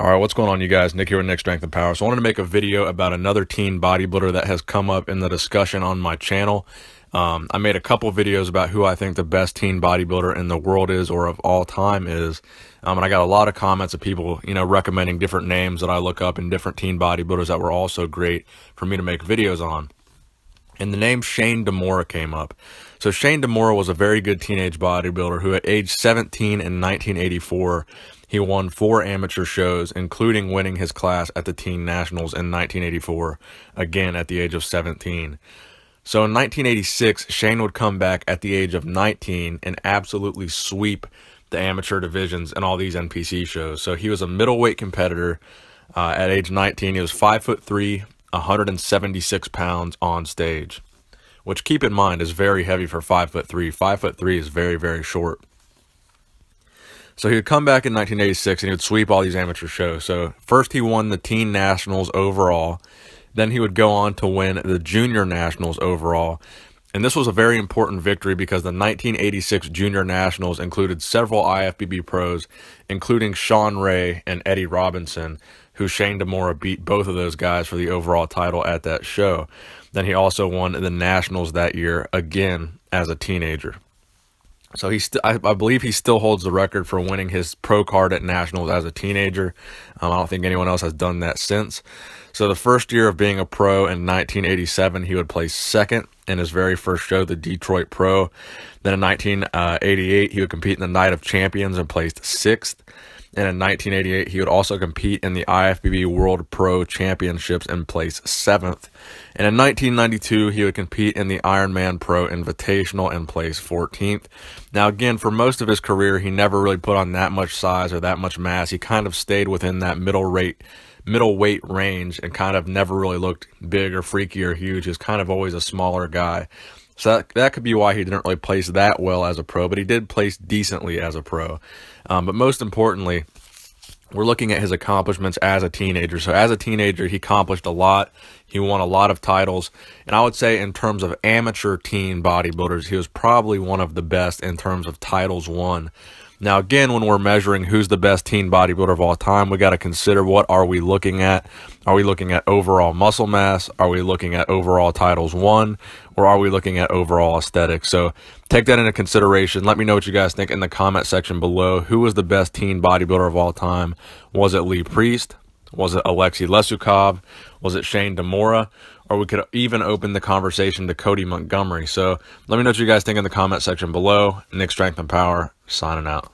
All right, what's going on, you guys? Nick here with Nick Strength and Power. So, I wanted to make a video about another teen bodybuilder that has come up in the discussion on my channel. Um, I made a couple videos about who I think the best teen bodybuilder in the world is or of all time is. Um, and I got a lot of comments of people, you know, recommending different names that I look up and different teen bodybuilders that were also great for me to make videos on. And the name Shane Dimora came up. So Shane Dimora was a very good teenage bodybuilder who at age 17 in 1984 he won four amateur shows, including winning his class at the Teen Nationals in 1984, again at the age of 17. So in 1986, Shane would come back at the age of 19 and absolutely sweep the amateur divisions and all these NPC shows. So he was a middleweight competitor uh, at age 19. He was five foot three, 176 pounds on stage, which keep in mind is very heavy for five foot three. Five foot three is very very short. So he would come back in 1986 and he would sweep all these amateur shows. So first he won the teen nationals overall. Then he would go on to win the junior nationals overall. And this was a very important victory because the 1986 junior nationals included several IFBB pros, including Shawn Ray and Eddie Robinson, who Shane Dimora beat both of those guys for the overall title at that show. Then he also won the nationals that year again as a teenager. So he, st- I, I, believe he still holds the record for winning his pro card at nationals as a teenager. Um, I don't think anyone else has done that since. So the first year of being a pro in 1987, he would place second in his very first show, the Detroit Pro. Then in 1988, he would compete in the Night of Champions and placed sixth. And in 1988, he would also compete in the IFBB World Pro Championships and place seventh. And in 1992, he would compete in the Ironman Pro Invitational and place 14th. Now, again, for most of his career, he never really put on that much size or that much mass. He kind of stayed within that middle rate, middle weight range and kind of never really looked big or freaky or huge. He was kind of always a smaller guy. So that, that could be why he didn't really place that well as a pro, but he did place decently as a pro. Um, but most importantly, we're looking at his accomplishments as a teenager. So as a teenager, he accomplished a lot. He won a lot of titles. And I would say in terms of amateur teen bodybuilders, he was probably one of the best in terms of titles won. Now, again, when we're measuring who's the best teen bodybuilder of all time, we got to consider what are we looking at? Are we looking at overall muscle mass? Are we looking at overall titles won? Or are we looking at overall aesthetics? So take that into consideration. Let me know what you guys think in the comment section below. Who was the best teen bodybuilder of all time? Was it Lee Priest? Was it Alexei Lesukov? Was it Shane Dimora? Or we could even open the conversation to Cody Montgomery. So let me know what you guys think in the comment section below. Nick Strength and Power signing out.